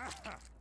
Ah!